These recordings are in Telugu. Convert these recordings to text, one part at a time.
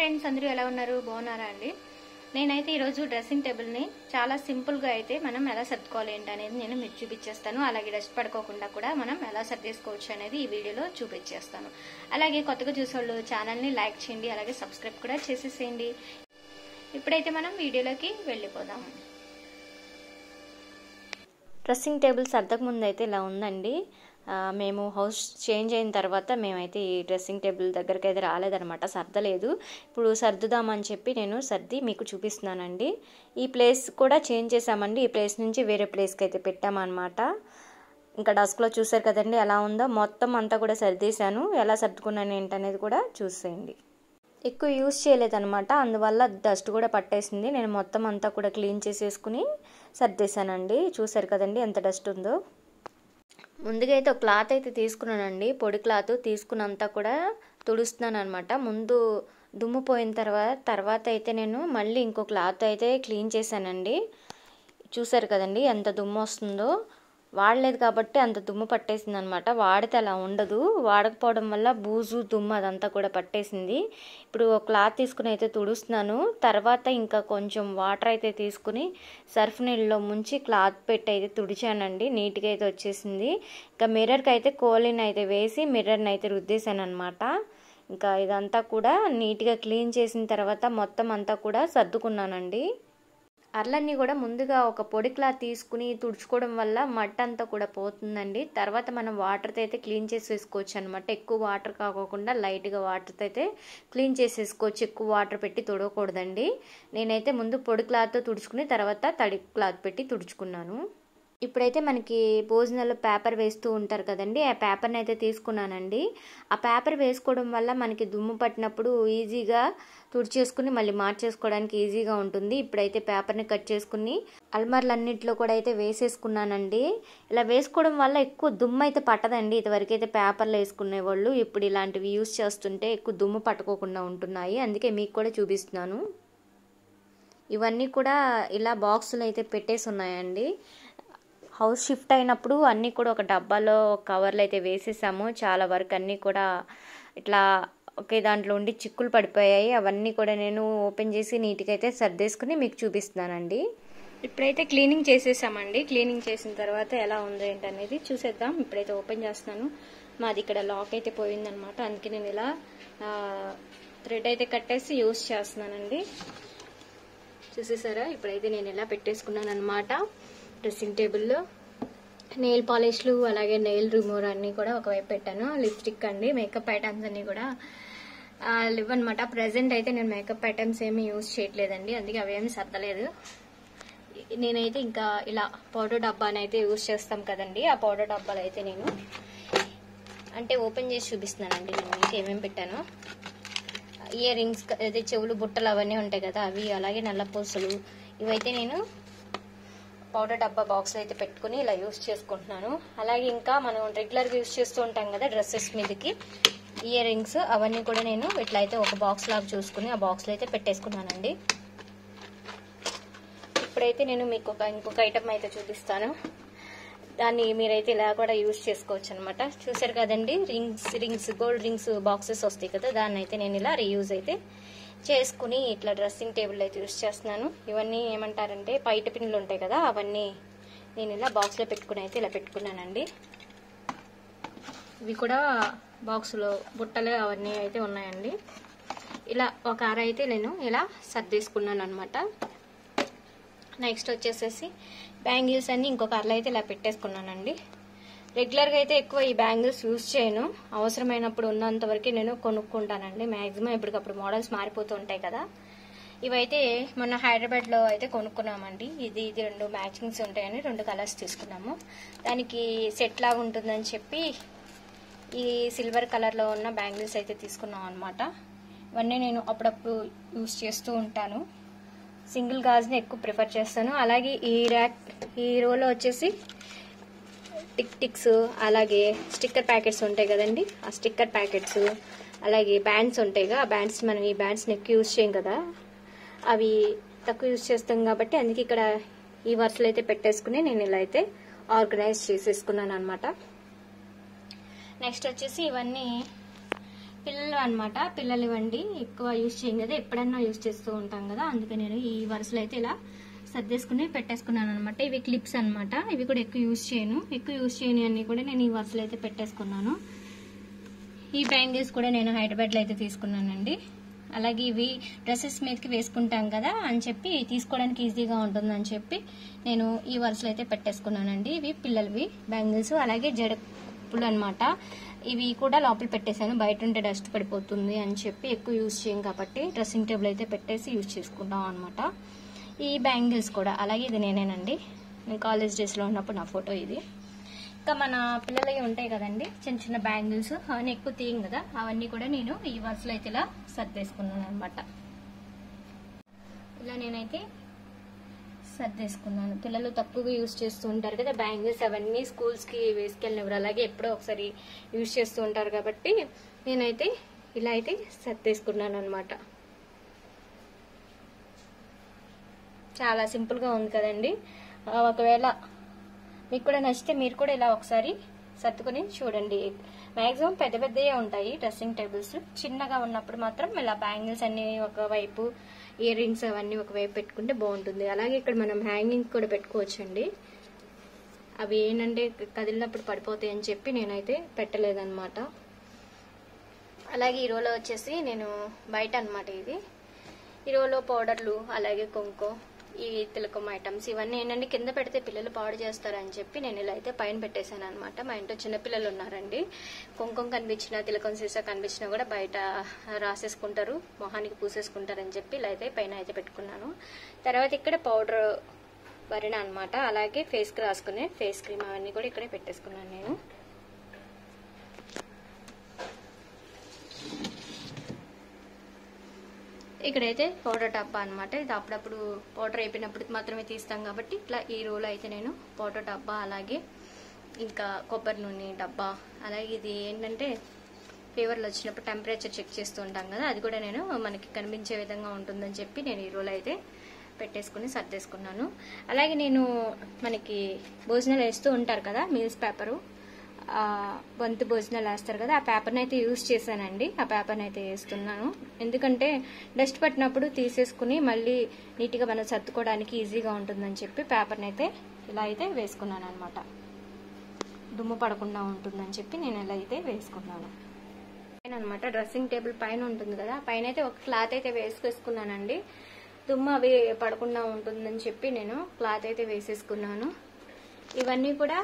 ఫ్రెండ్స్ అందరూ ఎలా ఉన్నారు? బాగున్నారా అండి? నేనైతే ఈరోజు డ్రెస్సింగ్ టేబుల్ని చాలా సింపుల్గా అయితే మనం ఎలా సర్దుకోవాలి ఏంటి అనేది నేను మీకు చూపించేస్తాను. అలాగే డస్ట్ పడుకోకుండా కూడా మనం ఎలా సర్దేసుకోవచ్చు అనేది ఈ వీడియోలో చూపించేస్తాను. అలాగే కొత్తగా చూసేవాళ్ళు ఛానల్ని లైక్ చేయండి అలాగే సబ్స్క్రైబ్ కూడా చేసేసేయండి. ఇప్పుడైతే మనం వీడియోలోకి వెళ్ళిపోదాం. డ్రెస్సింగ్ టేబుల్ సర్దక ముందు అయితే ఇలా ఉందండి. మేము హౌస్ చేంజ్ అయిన తర్వాత మేమైతే ఈ డ్రెస్సింగ్ టేబుల్ దగ్గరికి అయితే రాలేదనమాట సర్దలేదు. ఇప్పుడు సర్దుదామని చెప్పి నేను సర్ది మీకు చూపిస్తున్నానండి. ఈ ప్లేస్ కూడా చేంజ్ చేసామండి ఈ ప్లేస్ నుంచి వేరే ప్లేస్కి అయితే పెట్టామన్నమాట. ఇంకా డస్క్లో చూసారు కదండి ఎలా ఉందో. మొత్తం అంతా కూడా సర్దేశాను. ఎలా సర్దుకున్నాను ఏంటనేది కూడా చూసేయండి. ఎక్కువ యూజ్ చేయలేదనమాట అందువల్ల డస్ట్ కూడా పట్టేసింది. నేను మొత్తం అంతా కూడా క్లీన్ చేసేసుకుని సర్దేశానండి. చూసారు కదండి ఎంత డస్ట్ ఉందో. ముందుగా అయితే ఒక క్లాత్ అయితే తీసుకున్నానండి. పొడి క్లాత్ తీసుకున్నంతా కూడా తుడుస్తున్నాను అనమాట ముందు దుమ్ము పోయిన తర్వాత తర్వాత అయితే నేను మళ్ళీ ఇంకో క్లాత్ అయితే క్లీన్ చేశానండి. చూసారు కదండి ఎంత దుమ్ము వస్తుందో. వాడలేదు కాబట్టి అంత దుమ్ము పట్టేసింది అనమాట వాడితే అలా ఉండదు. వాడకపోవడం వల్ల బూజు దుమ్ము అదంతా కూడా పట్టేసింది. ఇప్పుడు ఒక క్లాత్ తీసుకుని అయితే తుడుస్తున్నాను. తర్వాత ఇంకా కొంచెం వాటర్ అయితే తీసుకుని సర్ఫ్ నీళ్ళలో ముంచి క్లాత్ పెట్టి అయితే తుడిచానండి. నీట్గా అయితే వచ్చేసింది. ఇంకా మిర్రర్కి అయితే కోలిని అయితే వేసి మిర్రర్ని అయితే రుద్దేశాను అనమాట ఇంకా ఇదంతా కూడా నీట్గా క్లీన్ చేసిన తర్వాత మొత్తం అంతా కూడా సర్దుకున్నానండి. అర్లన్నీ కూడా ముందుగా ఒక పొడి క్లాత్ తీసుకుని తుడుచుకోవడం వల్ల మట్ట అంతా కూడా పోతుందండి. తర్వాత మనం వాటర్తో అయితే క్లీన్ చేసేసుకోవచ్చు అనమాట ఎక్కువ వాటర్ కాకోకుండా లైట్గా వాటర్తో అయితే క్లీన్ చేసేసుకోవచ్చు. ఎక్కువ వాటర్ పెట్టి తుడవకూడదండి. నేనైతే ముందు పొడి క్లాత్తో తుడుచుకుని తర్వాత తడి క్లాత్ పెట్టి తుడుచుకున్నాను. ఇప్పుడైతే మనకి భోజనాలు పేపర్ వేస్తూ ఉంటారు కదండి. ఆ పేపర్ని అయితే తీసుకున్నానండి. ఆ పేపర్ వేసుకోవడం వల్ల మనకి దుమ్ము పట్టినప్పుడు ఈజీగా తుడిచేసుకుని మళ్ళీ మార్చేసుకోవడానికి ఈజీగా ఉంటుంది. ఇప్పుడైతే పేపర్ని కట్ చేసుకుని అల్మార్లన్నింటిలో కూడా అయితే వేసేసుకున్నానండి. ఇలా వేసుకోవడం వల్ల ఎక్కువ దుమ్ము అయితే పట్టదండి. ఇదివరకు అయితే పేపర్లు వేసుకునే వాళ్ళు ఇప్పుడు ఇలాంటివి యూస్ చేస్తుంటే ఎక్కువ దుమ్ము పట్టుకోకుండా ఉంటున్నాయి. అందుకే మీకు కూడా చూపిస్తున్నాను. ఇవన్నీ కూడా ఇలా బాక్సులు అయితే పెట్టేసి ఉన్నాయండి. హౌస్ షిఫ్ట్ అయినప్పుడు అన్నీ కూడా ఒక డబ్బాలో కవర్లు అయితే వేసేసాము. చాలా వరకు అన్నీ కూడా ఇట్లా ఒకే దాంట్లో ఉండి చిక్కులు పడిపోయాయి. అవన్నీ కూడా నేను ఓపెన్ చేసి నీట్గా అయితే సర్దేసుకుని మీకు చూపిస్తున్నానండి. ఇప్పుడైతే క్లీనింగ్ చేసేసామండి. క్లీనింగ్ చేసిన తర్వాత ఎలా ఉందో ఏంటనేది చూసేద్దాం. ఇప్పుడైతే ఓపెన్ చేస్తున్నాను. మాది ఇక్కడ లాక్ అయితే పోయిందనమాట. అందుకే నేను ఇలా థ్రెడ్ అయితే కట్టేసి యూజ్ చేస్తున్నానండి. చూసేసారా? ఇప్పుడైతే నేను ఇలా పెట్టేసుకున్నాను అనమాట డ్రెస్సింగ్ టేబుల్లో నెయిల్ పాలిష్లు అలాగే నెయిల్ రిమూవర్ అన్నీ కూడా ఒకవైపు పెట్టాను. లిప్స్టిక్ అండి మేకప్ ఐటమ్స్ అన్నీ కూడా లివ్ అనమాట ప్రజెంట్ అయితే నేను మేకప్ ఐటమ్స్ ఏమీ యూజ్ చేయట్లేదండి. అందుకే అవేమి సర్దలేదు. నేనైతే ఇంకా ఇలా పౌడర్ డబ్బాని అయితే యూజ్ చేస్తాం కదండి. ఆ పౌడర్ డబ్బాలు అయితే నేను అంటే ఓపెన్ చేసి చూపిస్తున్నానండి. నేను మీకు ఏమేమి పెట్టాను. ఇయర్ రింగ్స్ అదే చెవులు బుట్టలు అవన్నీ ఉంటాయి కదా అవి అలాగే నల్ల పూసలు. ఇవైతే నేను పౌడర్ డబ్బా బాక్స్ అయితే పెట్టుకుని ఇలా యూస్ చేసుకుంటున్నాను. అలాగే ఇంకా మనం రెగ్యులర్గా యూస్ చేస్తూ ఉంటాం కదా డ్రెస్సెస్ మీదకి. ఇయర్ రింగ్స్ అవన్నీ కూడా నేను ఇట్లా అయితే ఒక బాక్స్ లాగా చూసుకుని ఆ బాక్స్లో అయితే పెట్టేసుకున్నానండి. ఇప్పుడైతే నేను మీకు ఒక ఇంకొక ఐటమ్ అయితే చూపిస్తాను. దాన్ని మీరైతే ఇలా కూడా యూజ్ చేసుకోవచ్చు అనమాట చూసారు కదండి? Rings rings gold rings boxes వస్తాయి కదా దాన్ని అయితే నేను ఇలా రీయూజ్ అయితే చేసుకుని ఇట్లా డ్రెస్సింగ్ టేబుల్ అయితే యూస్ చేస్తున్నాను. ఇవన్నీ ఏమంటారంటే పైట పిన్నులు ఉంటాయి కదా అవన్నీ నేను ఇలా బాక్స్లో పెట్టుకుని అయితే ఇలా పెట్టుకున్నానండి. ఇవి కూడా బాక్స్లో బుట్టలు అవన్నీ అయితే ఉన్నాయండి. ఇలా ఒక అర అయితే నేను ఇలా సర్దేసుకున్నాను అనమాట నెక్స్ట్ వచ్చేసేసి బ్యాంగిల్స్ అన్ని ఇంకొక అరలో అయితే ఇలా పెట్టేసుకున్నానండి. రెగ్యులర్గా అయితే ఎక్కువ ఈ బ్యాంగిల్స్ యూజ్ చేయను. అవసరమైనప్పుడు ఉన్నంత వరకు నేను కొనుక్కుంటానండి. మ్యాక్సిమం ఇప్పటికప్పుడు మోడల్స్ మారిపోతూ ఉంటాయి కదా. ఇవైతే మొన్న హైదరాబాద్లో అయితే కొనుక్కున్నామండి. ఇది ఇది రెండు మ్యాచింగ్స్ ఉంటాయని రెండు కలర్స్ తీసుకున్నాము. దానికి సెట్ లాగా ఉంటుందని చెప్పి ఈ సిల్వర్ కలర్లో ఉన్న బ్యాంగిల్స్ అయితే తీసుకున్నాం అనమాట ఇవన్నీ నేను అప్పుడప్పుడు యూజ్ చేస్తూ ఉంటాను. సింగిల్ గాజ్ని ఎక్కువ ప్రిఫర్ చేస్తాను. అలాగే ఈ ర్యాక్ ఈ రోలో వచ్చేసి టిక్ టిక్స్ అలాగే స్టిక్కర్ ప్యాకెట్స్ ఉంటాయి కదండి. ఆ స్టిక్కర్ ప్యాకెట్స్ అలాగే బ్యాండ్స్ ఉంటాయిగా ఆ బ్యాండ్స్ మనం ఈ బ్యాండ్స్ని ఎక్కువ యూజ్ చేయం కదా. అవి తక్కువ యూజ్ చేస్తాం కాబట్టి అందుకే ఇక్కడ ఈ వరుసలు అయితే పెట్టేసుకుని నేను ఇలా అయితే ఆర్గనైజ్ చేసేసుకున్నాను అనమాట నెక్స్ట్ వచ్చేసి ఇవన్నీ పిల్లలు అనమాట పిల్లలు ఇవ్వండి. ఎక్కువ యూజ్ చేయం కదా. ఎప్పుడన్నా యూజ్ చేస్తూ ఉంటాం కదా. అందుకే నేను ఈ వరుసలు అయితే ఇలా సర్దేసుకుని పెట్టేసుకున్నాను అనమాట ఇవి క్లిప్స్ అనమాట ఇవి కూడా ఎక్కువ యూజ్ చేయను. ఎక్కువ యూజ్ చేయని అన్ని కూడా నేను ఈ వరుసలు అయితే పెట్టేసుకున్నాను. ఈ బ్యాంగిల్స్ కూడా నేను హైదరాబాద్లో అయితే తీసుకున్నానండి. అలాగే ఇవి డ్రెస్సెస్ మీదకి వేసుకుంటాం కదా అని చెప్పి తీసుకోవడానికి ఈజీగా ఉంటుందని చెప్పి నేను ఈ వరుసలు అయితే పెట్టేసుకున్నానండి. ఇవి పిల్లలవి బ్యాంగిల్స్ అలాగే జడపులు అనమాట ఇవి కూడా లోపల పెట్టేశాను. బయట ఉంటే డస్ట్ పడిపోతుంది అని చెప్పి ఎక్కువ యూజ్ చేయం కాబట్టి డ్రెస్సింగ్ టేబుల్ అయితే పెట్టేసి యూజ్ చేసుకుంటాం అనమాట ఈ బ్యాంగిల్స్ కూడా. అలాగే ఇది నేనేనండి. నేను కాలేజ్ డేస్లో ఉన్నప్పుడు నా ఫోటో ఇది. ఇంకా మన పిల్లలవి ఉంటాయి కదండి చిన్న చిన్న బ్యాంగిల్స్. అవన్నీ ఎక్కువ తీయం కదా అవన్నీ కూడా నేను ఈ వరుసలో అయితే ఇలా సర్దేసుకున్నాను అనమాట ఇలా నేనైతే సర్దేసుకున్నాను. పిల్లలు తక్కువగా యూజ్ చేస్తూ ఉంటారు కదా బ్యాంగిల్స్ అవన్నీ స్కూల్స్కి వేసుకెళ్ళినవారు అలాగే ఎప్పుడో ఒకసారి యూజ్ చేస్తూ ఉంటారు కాబట్టి నేనైతే ఇలా అయితే సర్దేసుకున్నాను అనమాట చాలా సింపుల్గా ఉంది కదండి. ఒకవేళ మీకు కూడా నచ్చితే మీరు కూడా ఇలా ఒకసారి సర్దుకుని చూడండి. మ్యాక్సిమం పెద్ద పెద్దయే ఉంటాయి డ్రెస్సింగ్ టేబుల్స్. చిన్నగా ఉన్నప్పుడు మాత్రం ఇలా బ్యాంగిల్స్ అన్ని ఒకవైపు ఇయర్ రింగ్స్ అవన్నీ ఒకవైపు పెట్టుకుంటే బాగుంటుంది. అలాగే ఇక్కడ మనం హ్యాంగింగ్ కూడా పెట్టుకోవచ్చండి. అవి ఏంటంటే కదిలినప్పుడు పడిపోతాయి అని చెప్పి నేనైతే పెట్టలేదన్నమాట. అలాగే ఈ రోలో వచ్చేసి నేను బయట అనమాట ఇది. ఈ రోలో పౌడర్లు అలాగే కుంకుమ ఈ తిలకం ఐటమ్స్ ఇవన్నీ ఏంటంటే కింద పెడితే పిల్లలు పాడు చేస్తారని చెప్పి నేను ఇలా అయితే పైన పెట్టేశాను అనమాట మా ఇంట్లో చిన్నపిల్లలు ఉన్నారండి. కుంకుమ కనిపించిన తిలకం సీసా కనిపించినా కూడా బయట రాసేసుకుంటారు మొహానికి పూసేసుకుంటారని చెప్పి ఇలా అయితే పైన అయితే పెట్టుకున్నాను. తర్వాత ఇక్కడ పౌడర్ వరిన అనమాట అలాగే ఫేస్కి రాసుకునే ఫేస్ క్రీమ్ అవన్నీ కూడా ఇక్కడే పెట్టేసుకున్నాను నేను. ఇక్కడైతే పౌడర్ డబ్బా అనమాట ఇది అప్పుడప్పుడు పౌడర్ అయిపోయినప్పుడు మాత్రమే తీస్తాం కాబట్టి ఇట్లా ఈ రోల్ అయితే నేను పౌడర్ డబ్బా అలాగే ఇంకా కొబ్బరి నూనె డబ్బా అలాగే ఇది ఏంటంటే ఫీవర్లు వచ్చినప్పుడు టెంపరేచర్ చెక్ చేస్తూ ఉంటాం కదా అది కూడా నేను మనకి కనిపించే విధంగా ఉంటుందని చెప్పి నేను ఈ రోల్ అయితే పెట్టేసుకుని సర్దేసుకున్నాను. అలాగే నేను మనకి భోజనాలు వేస్తూ ఉంటారు కదా మీల్స్ పేపరు. బంతి భోజనాలు వేస్తారు కదా ఆ పేపర్ని అయితే యూజ్ చేశానండి. ఆ పేపర్ని అయితే వేస్తున్నాను. ఎందుకంటే డస్ట్ పట్టినప్పుడు తీసేసుకుని మళ్ళీ నీట్గా మనం సర్దుకోవడానికి ఈజీగా ఉంటుందని చెప్పి పేపర్ని అయితే ఇలా అయితే వేసుకున్నాను అనమాట దుమ్ము పడకుండా ఉంటుందని చెప్పి నేను ఇలా అయితే వేసుకున్నాను. పైన అనమాట డ్రెస్సింగ్ టేబుల్ పైన ఉంటుంది కదా పైన అయితే ఒక క్లాత్ అయితే వేసుకేసుకున్నానండి. దుమ్ము అవి పడకుండా ఉంటుందని చెప్పి నేను క్లాత్ అయితే వేసేసుకున్నాను. ఇవన్నీ కూడా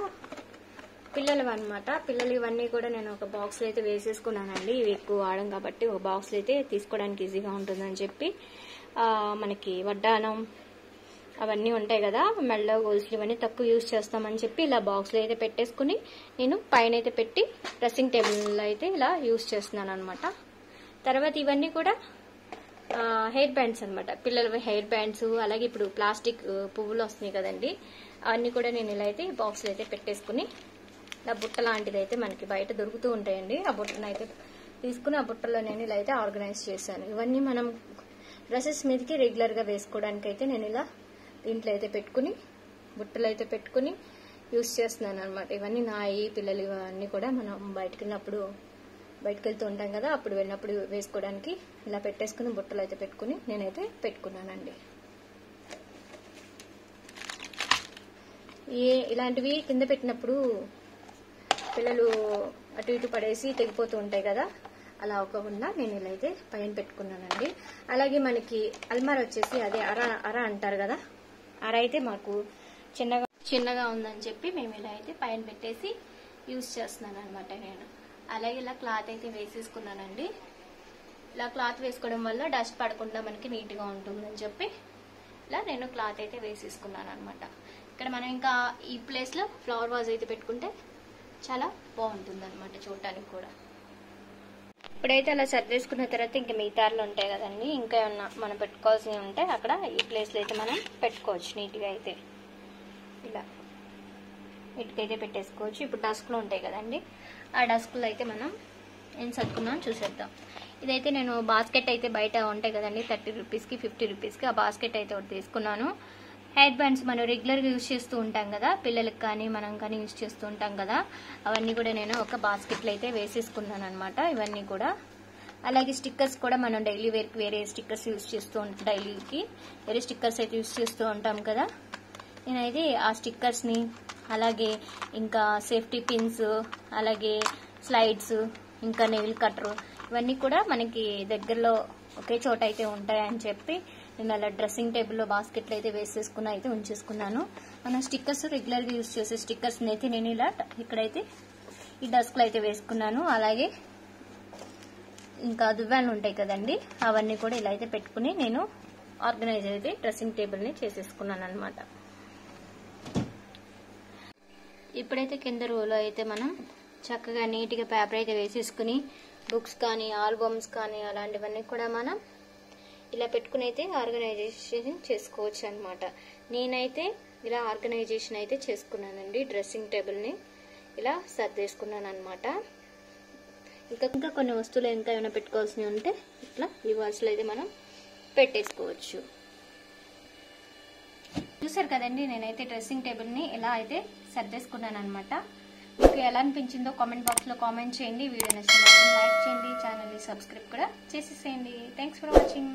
పిల్లలు అనమాట పిల్లలు ఇవన్నీ కూడా నేను ఒక బాక్స్ అయితే వేసేసుకున్నానండి. ఇవి ఎక్కువ వాడడం కాబట్టి ఒక బాక్స్ అయితే తీసుకోవడానికి ఈజీగా ఉంటుందని చెప్పి మనకి వడ్డానం అవన్నీ ఉంటాయి కదా మెల్ల గోల్స్లు ఇవన్నీ తక్కువ యూజ్ చేస్తామని చెప్పి ఇలా బాక్స్లో అయితే పెట్టేసుకుని నేను పైన అయితే పెట్టి డ్రెస్సింగ్ టేబుల్లో అయితే ఇలా యూజ్ చేస్తున్నాను అనమాట తర్వాత ఇవన్నీ కూడా హెయిర్ బ్యాండ్స్ అనమాట పిల్లల హెయిర్ బ్యాండ్స్ అలాగే ఇప్పుడు ప్లాస్టిక్ పువ్వులు వస్తున్నాయి కదండి అవన్నీ కూడా నేను ఇలా అయితే బాక్స్లో అయితే పెట్టేసుకుని ఇలా బుట్ట లాంటిది అయితే మనకి బయట దొరుకుతూ ఉంటాయండి. ఆ బుట్టను అయితే తీసుకుని ఆ బుట్టలో నేను ఇలా అయితే ఆర్గనైజ్ చేశాను. ఇవన్నీ మనం డ్రెస్సెస్ మీదకి రెగ్యులర్గా వేసుకోవడానికి అయితే నేను ఇలా దీంట్లో అయితే పెట్టుకుని బుట్టలు అయితే పెట్టుకుని యూస్ చేస్తున్నాను అనమాట ఇవన్నీ నాయి పిల్లలు ఇవన్నీ కూడా మనం బయటకు వెళ్ళినప్పుడు బయటకు వెళ్తూ ఉంటాం కదా అప్పుడు వెళ్ళినప్పుడు వేసుకోవడానికి ఇలా పెట్టేసుకుని బుట్టలు అయితే పెట్టుకుని నేనైతే పెట్టుకున్నానండి. ఏ ఇలాంటివి కింద పెట్టినప్పుడు పిల్లలు అటు ఇటు పడేసి తెగిపోతూ ఉంటాయి కదా. అలా అవ్వకుండా నేను ఇలా అయితే పైన పెట్టుకున్నానండి. అలాగే మనకి అల్మార్ వచ్చేసి అదే అర అర అంటారు కదా. అర అయితే మాకు చిన్నగా చిన్నగా ఉందని చెప్పి మేము ఇలా అయితే పైన పెట్టేసి యూస్ చేస్తున్నాను అనమాట నేను. అలాగే ఇలా క్లాత్ అయితే వేసేసుకున్నానండి. ఇలా క్లాత్ వేసుకోవడం వల్ల డస్ట్ పడకుండా మనకి నీట్గా ఉంటుందని చెప్పి ఇలా నేను క్లాత్ అయితే వేసేసుకున్నాను అనమాట ఇక్కడ మనం ఇంకా ఈ ప్లేస్లో ఫ్లవర్ వాజ్ అయితే పెట్టుకుంటే చాలా బాగుంటుంది అనమాట చూడటానికి కూడా. ఇప్పుడైతే అలా సర్దేసుకున్న తర్వాత ఇంకా మిగతాలు ఉంటాయి కదండి ఇంకా ఏమన్నా మనం పెట్టుకోవాల్సినవి ఉంటే అక్కడ ఈ ప్లేస్లో అయితే మనం పెట్టుకోవచ్చు నీట్గా అయితే. ఇలా ఇటుకైతే పెట్టేసుకోవచ్చు. ఇప్పుడు డస్క్లు ఉంటాయి కదండి ఆ డస్క్లో అయితే మనం ఏం సర్దుకున్నాం చూసేద్దాం. ఇదైతే నేను బాస్కెట్ అయితే బయట ఉంటాయి కదండి థర్టీ రూపీస్కి ఫిఫ్టీ రూపీస్కి ఆ బాస్కెట్ అయితే ఒకటి తీసుకున్నాను. హెయిర్ బ్యాండ్స్ మనం రెగ్యులర్గా యూజ్ చేస్తూ ఉంటాం కదా పిల్లలకి కానీ మనం కానీ యూజ్ చేస్తూ ఉంటాం కదా అవన్నీ కూడా నేను ఒక బాస్కెట్లో అయితే వేసేసుకున్నాను అనమాట ఇవన్నీ కూడా. అలాగే స్టిక్కర్స్ కూడా మనం డైలీ వేర్కి వేరే స్టిక్కర్స్ యూజ్ చేస్తూ ఉంటాం డైలీకి వేరే స్టిక్కర్స్ అయితే యూజ్ చేస్తూ ఉంటాం కదా. నేనైతే ఆ స్టిక్కర్స్ని అలాగే ఇంకా సేఫ్టీ పిన్స్ అలాగే స్లైడ్స్ ఇంకా నెయిల్ కట్టరు ఇవన్నీ కూడా మనకి దగ్గరలో ఒకే చోట అయితే ఉంటాయని చెప్పి నేను అలా డ్రెస్సింగ్ టేబుల్లో బాస్కెట్లు అయితే వేసేసుకుని అయితే ఉంచేసుకున్నాను. మనం స్టిక్కర్స్ రెగ్యులర్గా యూస్ చేసే స్టిక్కర్స్ని అయితే నేను ఇలా ఇక్కడైతే ఈ డస్క్లు అయితే వేసుకున్నాను. అలాగే ఇంకా దువ్వాలు ఉంటాయి కదండి అవన్నీ కూడా ఇలా అయితే పెట్టుకుని నేను ఆర్గనైజ్ అయితే డ్రెస్సింగ్ టేబుల్ని చేసేసుకున్నాను అనమాట ఇప్పుడైతే కింద రోలో అయితే మనం చక్కగా నీట్గా పేపర్ అయితే వేసేసుకుని బుక్స్ కానీ ఆల్బమ్స్ కానీ అలాంటివన్నీ కూడా మనం ఇలా పెట్టుకుని అయితే ఆర్గనైజేషన్ చేసుకోవచ్చు అనమాట నేనైతే ఇలా ఆర్గనైజేషన్ అయితే చేసుకున్నానండి. డ్రెస్సింగ్ టేబుల్ని ఇలా సర్దేసుకున్నాను అనమాట ఇంకా ఇంకా కొన్ని వస్తువులు ఇంకా ఏమైనా పెట్టుకోవాల్సినవి ఉంటే ఇట్లా ఈ వాల్స్లో అయితే మనం పెట్టేసుకోవచ్చు. చూసారు కదండి నేనైతే డ్రెస్సింగ్ టేబుల్ని ఎలా అయితే సర్దేసుకున్నాను అనమాట మీకు ఎలా అనిపించిందో కామెంట్ బాక్స్లో కామెంట్ చేయండి. వీడియో నచ్చిన లైక్ చేయండి. ఛానల్ని సబ్స్క్రైబ్ కూడా చేసేసేయండి. Thanks for watching